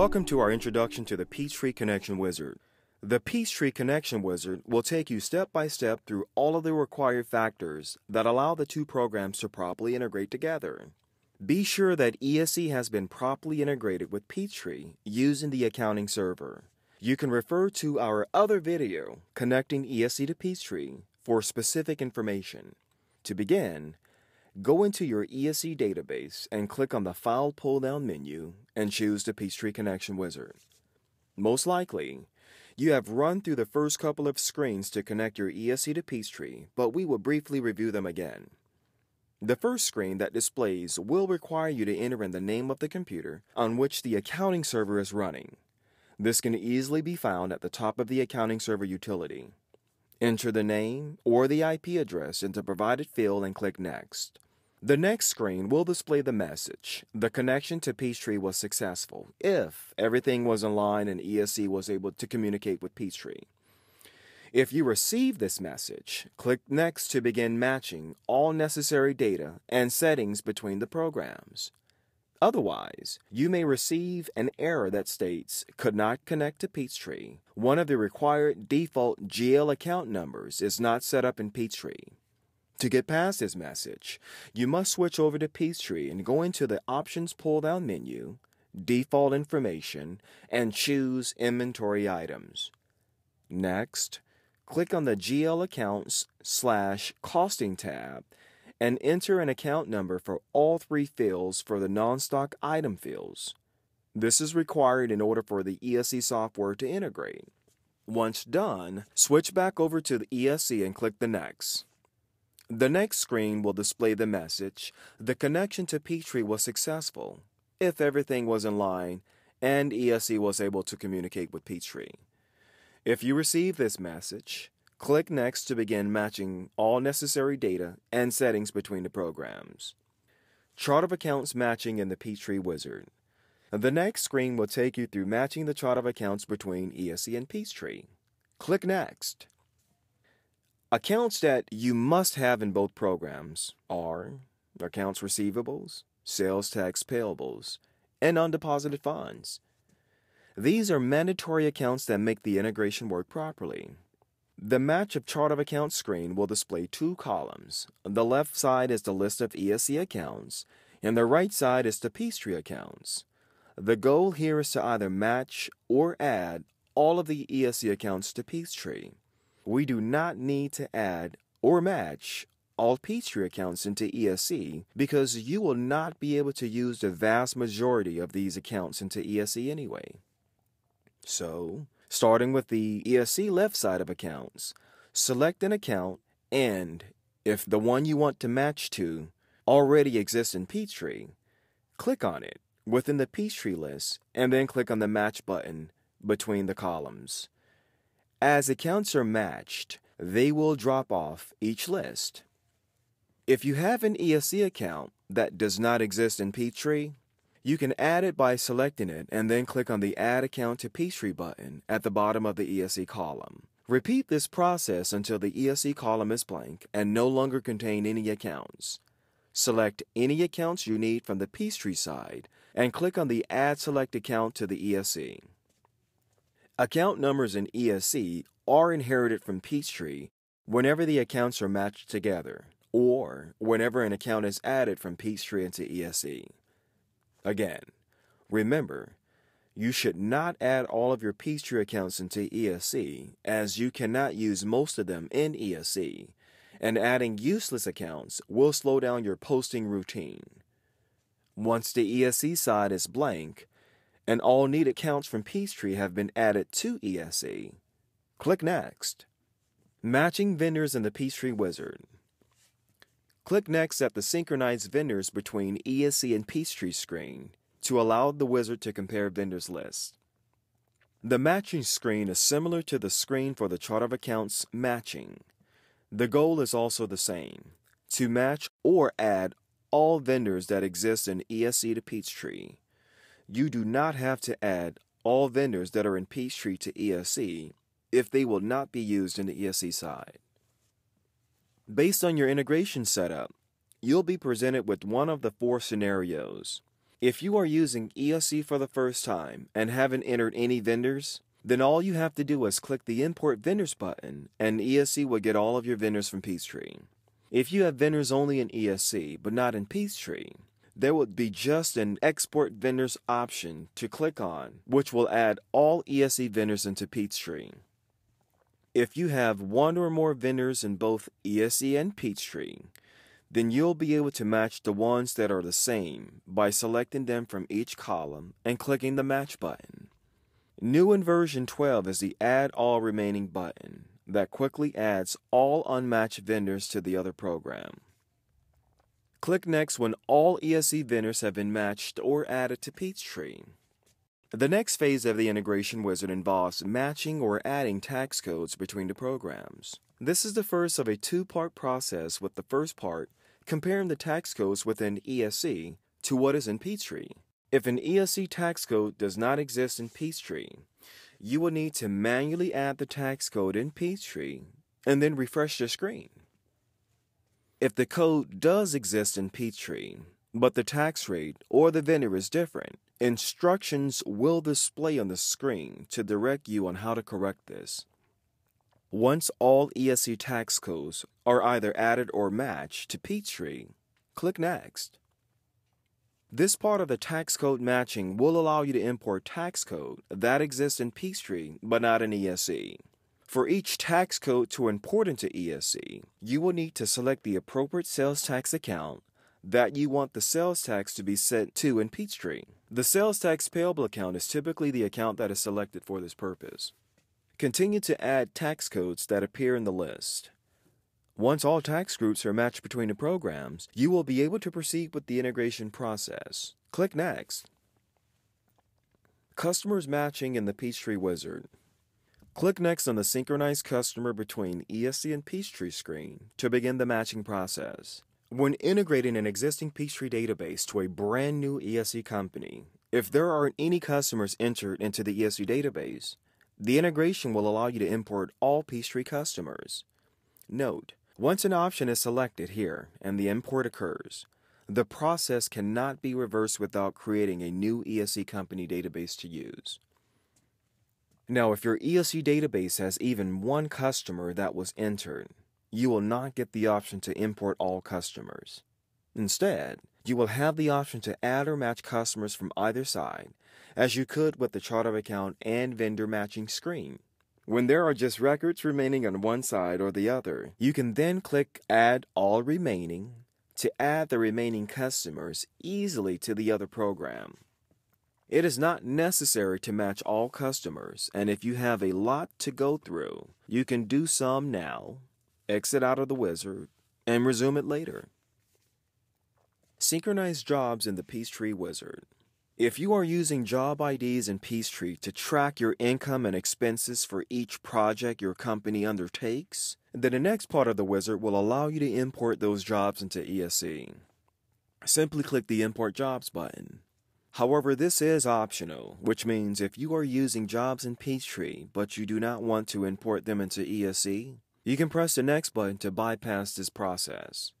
Welcome to our introduction to the Peachtree Connection Wizard. The Peachtree Connection Wizard will take you step by step through all of the required factors that allow the two programs to properly integrate together. Be sure that ESC has been properly integrated with Peachtree using the accounting server. You can refer to our other video, Connecting ESC to Peachtree, for specific information. To begin, Go into your ESC database and click on the File pull-down menu and choose the Peachtree Connection Wizard. Most likely, you have run through the first couple of screens to connect your ESC to Peachtree, but we will briefly review them again. The first screen that displays will require you to enter in the name of the computer on which the accounting server is running. This can easily be found at the top of the accounting server utility. Enter the name or the IP address into provided field and click Next. The next screen will display the message. The connection to Peachtree was successful if everything was in line and ESC was able to communicate with Peachtree. If you receive this message, click Next to begin matching all necessary data and settings between the programs. Otherwise, you may receive an error that states could not connect to Peachtree. One of the required default GL account numbers is not set up in Peachtree. To get past this message, you must switch over to Peachtree and go into the Options pull-down menu, Default Information, and choose Inventory Items. Next, click on the GL Accounts slash Costing tab and enter an account number for all three fields for the non-stock item fields. This is required in order for the ESC software to integrate. Once done, switch back over to the ESC and click the Next. The next screen will display the message, the connection to Peachtree was successful, if everything was in line and ESC was able to communicate with Peachtree. If you receive this message, Click Next to begin matching all necessary data and settings between the programs. Chart of accounts matching in the Peachtree Wizard. The next screen will take you through matching the chart of accounts between ESC and Peachtree. Click Next. Accounts that you must have in both programs are accounts receivables, sales tax payables, and undeposited funds. These are mandatory accounts that make the integration work properly. The Match of Chart of Accounts screen will display two columns. The left side is the list of ESC accounts, and the right side is the Peachtree accounts. The goal here is to either match or add all of the ESC accounts to Peachtree. We do not need to add or match all Peachtree accounts into ESC because you will not be able to use the vast majority of these accounts into ESC anyway. So, Starting with the ESC left side of accounts, select an account and, if the one you want to match to already exists in Peachtree, click on it within the Peachtree list and then click on the Match button between the columns. As accounts are matched, they will drop off each list. If you have an ESC account that does not exist in Peachtree, you can add it by selecting it and then click on the Add Account to Peachtree button at the bottom of the ESC column. Repeat this process until the ESC column is blank and no longer contain any accounts. Select any accounts you need from the Peachtree side and click on the Add Select Account to the ESC. Account numbers in ESC are inherited from Peachtree whenever the accounts are matched together or whenever an account is added from Peachtree into ESC. Again, remember, you should not add all of your Peachtree accounts into ESC, as you cannot use most of them in ESC, and adding useless accounts will slow down your posting routine. Once the ESC side is blank, and all needed accounts from Peachtree have been added to ESC, click Next. Matching vendors in the Peachtree Wizard. Click next at the Synchronize Vendors between ESC and Peachtree screen to allow the wizard to compare vendors list. The matching screen is similar to the screen for the chart of accounts matching. The goal is also the same, to match or add all vendors that exist in ESC to Peachtree. You do not have to add all vendors that are in Peachtree to ESC if they will not be used in the ESC side. Based on your integration setup, you'll be presented with one of the four scenarios. If you are using ESC for the first time and haven't entered any vendors, then all you have to do is click the Import Vendors button and ESC will get all of your vendors from Peachtree. If you have vendors only in ESC but not in Peachtree, there would be just an Export Vendors option to click on, which will add all ESC vendors into Peachtree. If you have one or more vendors in both ESC and Peachtree, then you'll be able to match the ones that are the same by selecting them from each column and clicking the Match button. New in version 12 is the Add All Remaining button that quickly adds all unmatched vendors to the other program. Click Next when all ESC vendors have been matched or added to Peachtree. The next phase of the integration wizard involves matching or adding tax codes between the programs. This is the first of a two-part process with the first part comparing the tax codes within ESC to what is in Peachtree. If an ESC tax code does not exist in Peachtree, you will need to manually add the tax code in Peachtree and then refresh your screen. If the code does exist in Peachtree, but the tax rate or the vendor is different, instructions will display on the screen to direct you on how to correct this. Once all ESC tax codes are either added or matched to Peachtree, click Next. This part of the tax code matching will allow you to import tax code that exists in Peachtree but not in ESC. For each tax code to import into ESC, you will need to select the appropriate sales tax account that you want the sales tax to be sent to in Peachtree. The sales tax payable account is typically the account that is selected for this purpose. Continue to add tax codes that appear in the list. Once all tax groups are matched between the programs, you will be able to proceed with the integration process. Click Next. Customers Matching in the Peachtree Wizard. Click Next on the Synchronize Customer between ESC and Peachtree screen to begin the matching process. When integrating an existing Peachtree database to a brand new ESC company, if there aren't any customers entered into the ESC database, the integration will allow you to import all Peachtree customers. Note, once an option is selected here and the import occurs, the process cannot be reversed without creating a new ESC company database to use. Now, if your ESC database has even one customer that was entered, you will not get the option to import all customers. Instead, you will have the option to add or match customers from either side, as you could with the chart of account and vendor matching screen. When there are just records remaining on one side or the other, you can then click Add All Remaining to add the remaining customers easily to the other program. It is not necessary to match all customers, and if you have a lot to go through, you can do some now, exit out of the wizard, and resume it later. Synchronize jobs in the Peachtree Wizard. If you are using job IDs in Peachtree to track your income and expenses for each project your company undertakes, then the next part of the wizard will allow you to import those jobs into ESC. Simply click the Import Jobs button. However, this is optional, which means if you are using jobs in Peachtree but you do not want to import them into ESC, you can press the Next button to bypass this process.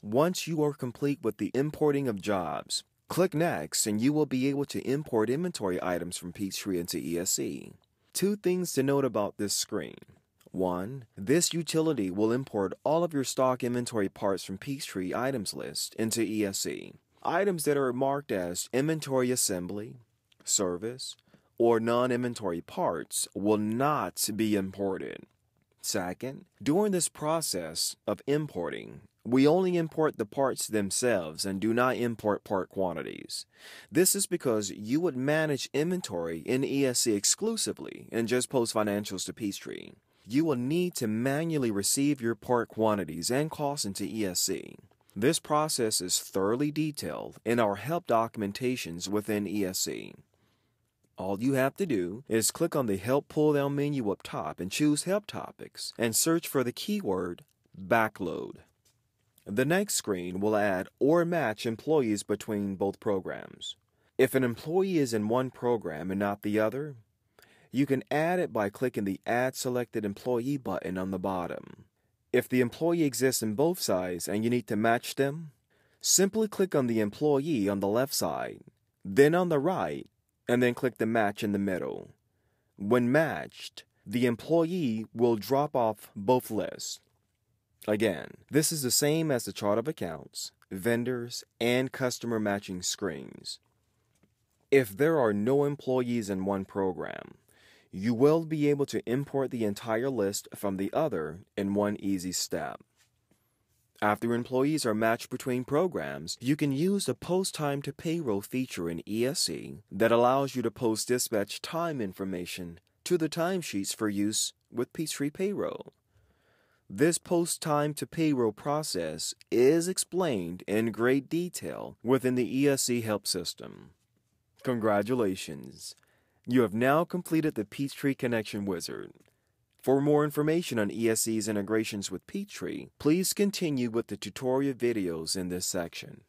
Once you are complete with the importing of jobs, Click Next and you will be able to import inventory items from Peachtree into ESC. Two things to note about this screen. One, this utility will import all of your stock inventory parts from Peachtree items list into ESC. Items that are marked as inventory assembly, service, or non-inventory parts will not be imported. Second, during this process of importing, we only import the parts themselves and do not import part quantities. This is because you would manage inventory in ESC exclusively and just post financials to Peachtree. You will need to manually receive your part quantities and costs into ESC. This process is thoroughly detailed in our help documentations within ESC. All you have to do is click on the Help pull down menu up top and choose Help Topics and search for the keyword Backload. The next screen will add or match employees between both programs. If an employee is in one program and not the other, you can add it by clicking the Add Selected Employee button on the bottom. If the employee exists in both sides and you need to match them, Simply click on the employee on the left side, then on the right, and then click the match in the middle. When matched, the employee will drop off both lists. Again, this is the same as the chart of accounts, vendors, and customer matching screens. If there are no employees in one program, you will be able to import the entire list from the other in one easy step. After employees are matched between programs, you can use the Post Time to Payroll feature in ESC that allows you to post dispatch time information to the timesheets for use with Peachtree Payroll. This post time to payroll process is explained in great detail within the ESC help system. Congratulations! You have now completed the Peachtree Connection Wizard. For more information on ESC's integrations with Peachtree, please continue with the tutorial videos in this section.